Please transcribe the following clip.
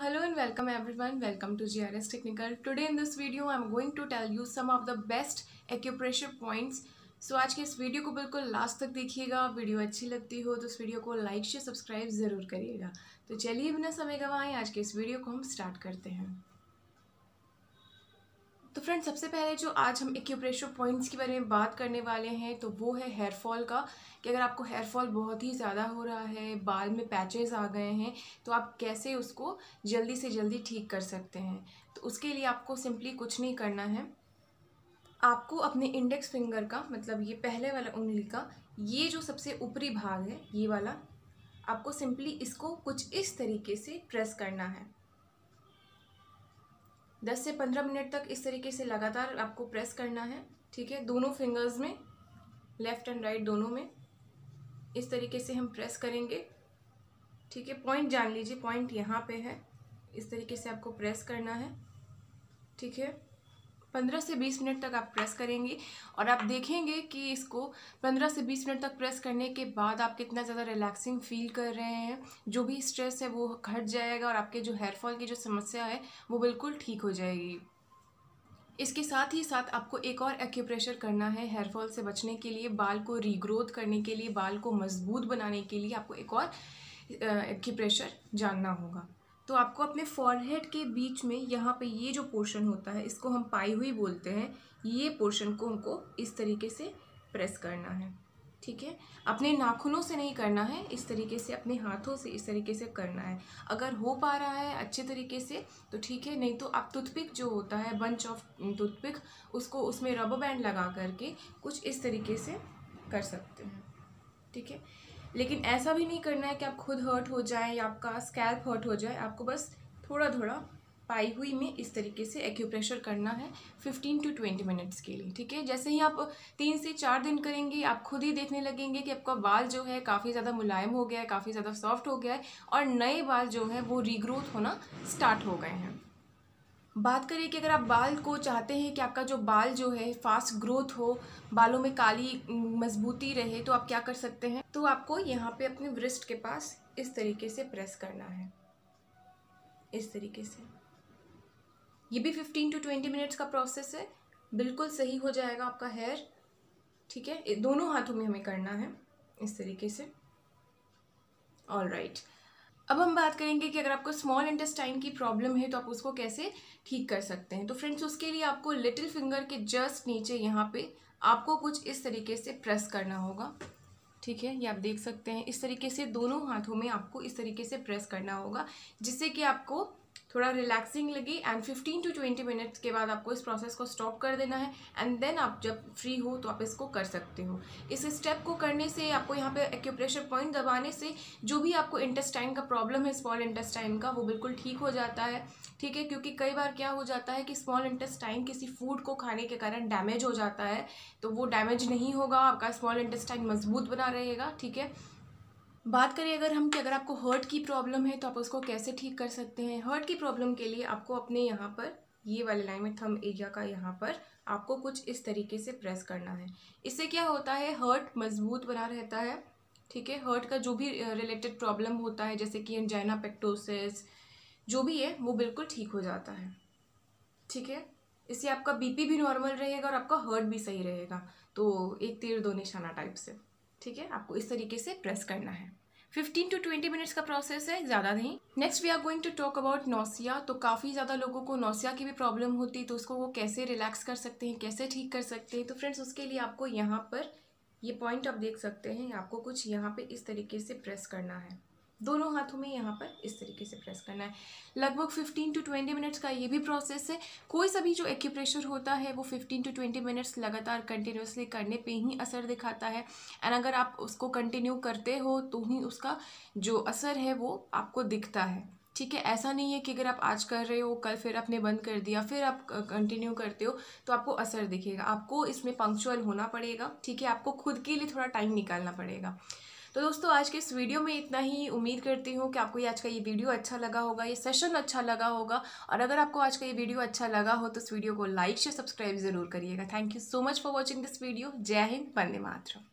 Hello and welcome everyone. Welcome to GRS Technical. Today in this video I'm going to tell you some of the best acupressure points. So so, आज के इस video को बिल्कुल last तक देखिएगा video अच्छी लगती हो तो इस वीडियो को लाइक शेयर सब्सक्राइब ज़रूर करिएगा तो चलिए बिना समय गवाएँ आज के इस वीडियो को हम स्टार्ट करते हैं तो फ्रेंड्स सबसे पहले जो आज हम एक्यूप्रेशर पॉइंट्स के बारे में बात करने वाले हैं तो वो है हेयर फॉल का, कि अगर आपको हेयर फॉल बहुत ही ज़्यादा हो रहा है, बाल में पैचेस आ गए हैं तो आप कैसे उसको जल्दी से जल्दी ठीक कर सकते हैं? तो उसके लिए आपको सिंपली कुछ नहीं करना है। आपको अपने इंडेक्स फिंगर का मतलब ये पहले वाला उंगली का, ये जो सबसे ऊपरी भाग है, ये वाला, आपको सिंपली इसको कुछ इस तरीके से प्रेस करना है। दस से पंद्रह मिनट तक इस तरीके से लगातार आपको प्रेस करना है, ठीक है? दोनों फिंगर्स में लेफ़्ट एंड राइट दोनों में इस तरीके से हम प्रेस करेंगे, ठीक है? पॉइंट जान लीजिए पॉइंट यहाँ पे है। इस तरीके से आपको प्रेस करना है, ठीक है? पंद्रह से बीस मिनट तक आप प्रेस करेंगे और आप देखेंगे कि इसको पंद्रह से बीस मिनट तक प्रेस करने के बाद आप कितना ज़्यादा रिलैक्सिंग फील कर रहे हैं। जो भी स्ट्रेस है वो घट जाएगा और आपके जो हेयर फॉल की जो समस्या है, वो बिल्कुल ठीक हो जाएगी। इसके साथ ही साथ आपको एक और एक्यूप्रेशर करना है हेयर फॉल से बचने के लिए, बाल को रीग्रोथ करने के लिए, बाल को मज़बूत बनाने के लिए आपको एक और एक्यूप्रेशर जानना होगा। तो आपको अपने फॉरहेड के बीच में यहाँ पे ये जो पोर्शन होता है, इसको हम पाई हुई बोलते हैं, ये पोर्शन को हमको इस तरीके से प्रेस करना है, ठीक है? अपने नाखूनों से नहीं करना है, इस तरीके से अपने हाथों से इस तरीके से करना है। अगर हो पा रहा है अच्छे तरीके से तो ठीक है, नहीं तो आप टूथपिक जो होता है बंच ऑफ़ टूथपिक उसको उसमें रबर बैंड लगा करके कुछ इस तरीके से कर सकते हैं, ठीक है? लेकिन ऐसा भी नहीं करना है कि आप खुद हर्ट हो जाए या आपका स्कैल्प हर्ट हो जाए। आपको बस थोड़ा थोड़ा पाई हुई में इस तरीके से एक्यूप्रेशर करना है फिफ्टीन टू ट्वेंटी मिनट्स के लिए, ठीक है? जैसे ही आप तीन से चार दिन करेंगे, आप खुद ही देखने लगेंगे कि आपका बाल जो है काफ़ी ज़्यादा मुलायम हो गया है, काफ़ी ज़्यादा सॉफ्ट हो गया है और नए बाल जो है वो रीग्रोथ होना स्टार्ट हो गए हैं। बात करें कि अगर आप बाल को चाहते हैं कि आपका जो बाल जो है फास्ट ग्रोथ हो, बालों में काली, मजबूती रहे तो आप क्या कर सकते हैं? तो आपको यहाँ पे अपने ब्रिस्ट के पास इस तरीके से प्रेस करना है। इस तरीके से। ये भी फिफ्टीन टू ट्वेंटी मिनट्स का प्रोसेस है। बिल्कुल सही हो जाएगा आपका हेयर ठीक है? दोनों हाथों में हमें करना है। इस तरीके से। All right right. अब हम बात करेंगे कि अगर आपको स्मॉल इंटेस्टाइन की प्रॉब्लम है तो आप उसको कैसे ठीक कर सकते हैं? तो फ्रेंड्स उसके लिए आपको लिटिल फिंगर के जस्ट नीचे यहाँ पे आपको कुछ इस तरीके से प्रेस करना होगा। ठीक है? ये आप देख सकते हैं। इस तरीके से दोनों हाथों में आपको इस तरीके से प्रेस करना होगा, जिससे कि आपको थोड़ा रिलैक्सिंग लगी and fifteen to twenty minutes के बाद आपको इस प्रोसेस को स्टॉप कर देना है एंड देन आप जब फ्री हो तो आप इसको कर सकते हो। इस स्टेप को करने से, आपको यहाँ पे एक्यूप्रेशर पॉइंट दबाने से जो भी आपको इंटेस्टाइन का प्रॉब्लम है स्मॉल इंटेस्टाइन का, वो बिल्कुल ठीक हो जाता है। ठीक है? क्योंकि कई बार क्या हो जाता है कि स्मॉल इंटेस्टाइन किसी फ़ूड को खाने के कारण डैमेज हो जाता है तो वो डैमेज नहीं होगा, आपका स्मॉल इंटेस्टाइन मज़बूत बना रहेगा। ठीक है? बात करें अगर हम कि अगर आपको हर्ट की प्रॉब्लम है तो आप उसको कैसे ठीक कर सकते हैं? हर्ट की प्रॉब्लम के लिए आपको अपने यहाँ पर ये वाले लाइन में थम एरिया का यहाँ पर आपको कुछ इस तरीके से प्रेस करना है। इससे क्या होता है? हर्ट मज़बूत बना रहता है, ठीक है? हर्ट का जो भी रिलेटेड प्रॉब्लम होता है, जैसे कि एंजाइना पेक्टोसिस जो भी है, वो बिल्कुल ठीक हो जाता है, ठीक है? इससे आपका बीपी भी नॉर्मल रहेगा और आपका हर्ट भी सही रहेगा। तो एक तीर दो निशाना टाइप से। ठीक है? आपको इस तरीके से प्रेस करना है। फिफ्टीन टू ट्वेंटी मिनट्स का प्रोसेस है, ज़्यादा नहीं। Next we are going to talk about nausea तो काफ़ी ज़्यादा लोगों को नौसिया की भी प्रॉब्लम होती है तो उसको वो कैसे रिलैक्स कर सकते हैं, कैसे ठीक कर सकते हैं? तो फ्रेंड्स उसके लिए आपको यहाँ पर ये पॉइंट आप देख सकते हैं, आपको कुछ यहाँ पे इस तरीके से प्रेस करना है। दोनों हाथों में यहाँ पर इस तरीके से प्रेस करना है। लगभग 15 टू 20 मिनट्स का ये भी प्रोसेस है। कोई सा भी जो एक्यूप्रेशर होता है, वो 15 टू 20 मिनट्स लगातार कंटिन्यूसली करने पे ही असर दिखाता है। एंड अगर आप उसको कंटिन्यू करते हो तो ही उसका जो असर है, वो आपको दिखता है। ठीक है? ऐसा नहीं है कि अगर आप आज कर रहे हो, कल फिर आपने बंद कर दिया, फिर आप कंटिन्यू करते हो तो आपको असर दिखेगा। आपको इसमें पंक्चुअल होना पड़ेगा। ठीक है? आपको खुद के लिए थोड़ा टाइम निकालना पड़ेगा। तो दोस्तों, आज के इस वीडियो में इतना ही उम्मीद करती हूँ कि आपको ये आज का ये वीडियो अच्छा लगा होगा, ये सेशन अच्छा लगा होगा। और अगर आपको आज का ये वीडियो अच्छा लगा हो तो इस वीडियो को लाइक शेयर सब्सक्राइब ज़रूर करिएगा। Thank you so much for watching this video जय हिंद, वंदे मातरम।